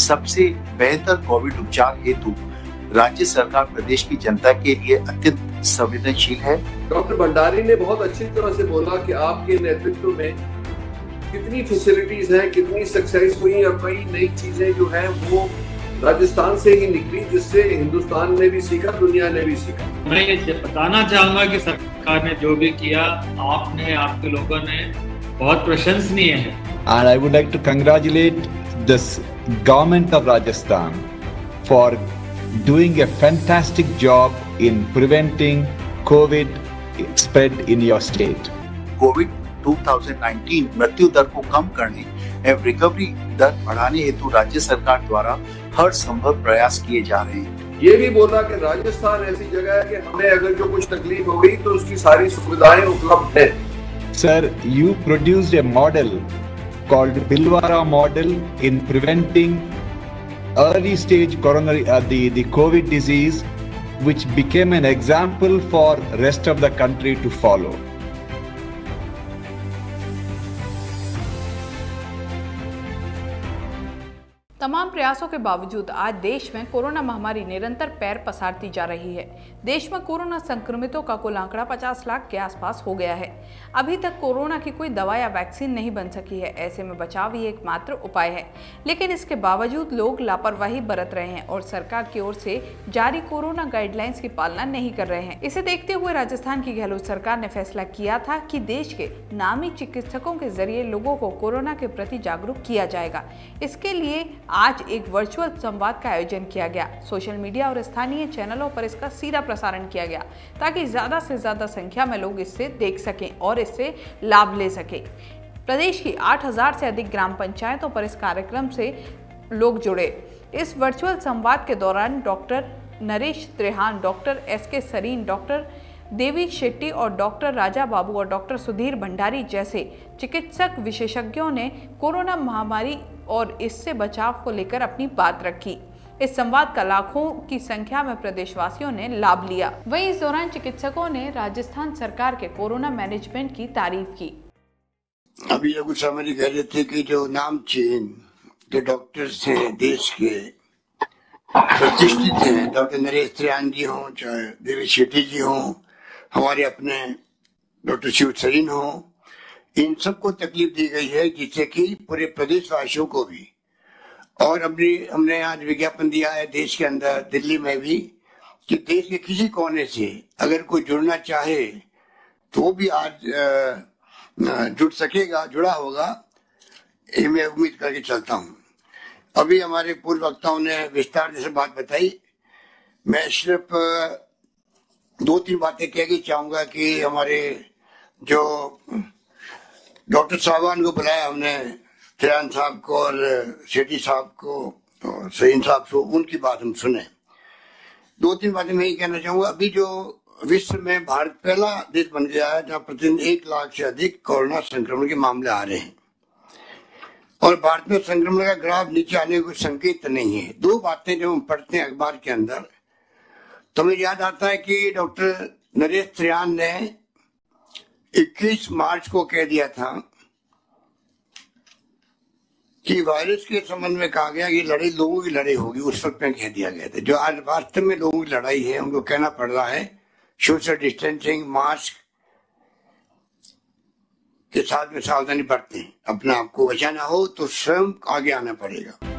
सबसे बेहतर कोविड उपचार हेतु राज्य सरकार प्रदेश की जनता के लिए अत्यंत संवेदनशील है। डॉक्टर भंडारी ने बहुत अच्छी तरह से बोला कि आपके नेतृत्व में कितनी फैसिलिटीज़ हैं कितनी सक्सेस हुई और कई नई चीज़ें जो है वो राजस्थान से ही निकली जिससे हिंदुस्तान ने भी सीखा दुनिया ने भी सीखा। मैं ये बताना चाहूँगा कि सरकार ने जो भी किया आपने आपके लोगों ने बहुत प्रशंसनीय है। And I would like to congratulate this government of Rajasthan for doing a fantastic job in preventing COVID spread in your state. Covid 2019 मृत्यु दर को कम करने एवं रिकवरी दर बढ़ाने हेतु राज्य सरकार द्वारा हर संभव प्रयास किए जा रहे हैं ये भी बोला कि राजस्थान ऐसी जगह है कि हमें अगर जो कुछ तकलीफ़ हो गई तो उसकी सारी सुविधाएँ उपलब्ध है Sir, you produced a model called Bilwara model in preventing early stage coronary uh, the, the COVID disease, which became an example for rest of the country to follow. तमाम प्रयासों के बावजूद आज देश में कोरोना महामारी निरंतर पैर पसारती जा रही है। देश में कोरोना संक्रमितों का कुल आंकड़ा 50 लाख के आसपास हो गया है। अभी तक कोरोना की कोई दवा या वैक्सीन नहीं बन सकी है, ऐसे में बचाव ही एकमात्र उपाय है। लेकिन इसके बावजूद लोग लापरवाही बरत रहे हैं और सरकार की ओर से जारी कोरोना गाइडलाइंस की पालना नहीं कर रहे हैं। इसे देखते हुए राजस्थान की गहलोत सरकार ने फैसला किया था कि देश के नामी चिकित्सकों के ज़रिए लोगों को कोरोना के प्रति जागरूक किया जाएगा। इसके लिए आज एक वर्चुअल संवाद का आयोजन किया गया। सोशल मीडिया और स्थानीय चैनलों पर इसका सीधा प्रसारण किया गया, ताकि ज़्यादा से ज़्यादा संख्या में लोग इससे देख सकें और इससे लाभ ले सकें। प्रदेश की 8000 से अधिक ग्राम पंचायतों पर इस कार्यक्रम से लोग जुड़े। इस वर्चुअल संवाद के दौरान doctor Naresh Trehan, doctor S K Sarin, doctor Devi Shetty और डॉक्टर राजा बाबू और डॉक्टर सुधीर भंडारी जैसे चिकित्सक विशेषज्ञों ने कोरोना महामारी और इससे बचाव को लेकर अपनी बात रखी। इस संवाद का लाखों की संख्या में प्रदेशवासियों ने लाभ लिया। वहीं इस दौरान चिकित्सकों ने राजस्थान सरकार के कोरोना मैनेजमेंट की तारीफ़ की। अभी जो कुछ हमारी कह रहे थे कि जो नाम चीन जो डॉक्टर्स हैं देश के, प्रतिष्ठित हैं, डॉक्टर नरेश त्रियान जी हों, चाहे देवी शेट्टी जी हों, हमारे अपने डॉक्टर शिव सरीन हों इन सबको तकलीफ़ दी गई है, जिससे कि पूरे प्रदेशवासियों को भी। और अपनी हमने आज विज्ञापन दिया है देश के अंदर, दिल्ली में भी, कि देश के किसी कोने से अगर कोई जुड़ना चाहे तो भी आज जुड़ सकेगा, जुड़ा होगा, ये मैं उम्मीद करके चलता हूँ। अभी हमारे पूर्व वक्ताओं ने विस्तार जैसे बात बताई। मैं सिर्फ़ दो तीन बातें कह के चाहूँगा कि हमारे जो डॉक्टर साहबान को बुलाया हमने त्रियान साहब को और शेट्टी साहब को और सहीन साहब को, उनकी बात हम सुने। दो तीन बातें मैं ये कहना चाहूँगा, अभी जो विश्व में भारत पहला देश बन गया है, जहाँ प्रतिदिन एक लाख से अधिक कोरोना संक्रमण के मामले आ रहे हैं। और भारत में संक्रमण का ग्राफ नीचे आने का कोई संकेत नहीं है। दो बातें जो हम पढ़ते हैं अखबार के अंदर तो मुझे याद आता है कि डॉक्टर नरेश त्रियान ने 21 मार्च को कह दिया था कि वायरस के संबंध में कहा गया कि लड़ाई लोगों की लड़ाई होगी, उस वक्त में कह दिया गया था। जो आज वास्तव में लोगों की लड़ाई है, उनको कहना पड़ रहा है, सोशल डिस्टेंसिंग, मास्क के साथ में सावधानी बरतें, अपने आप को बचाना हो तो स्वयं आगे आना पड़ेगा।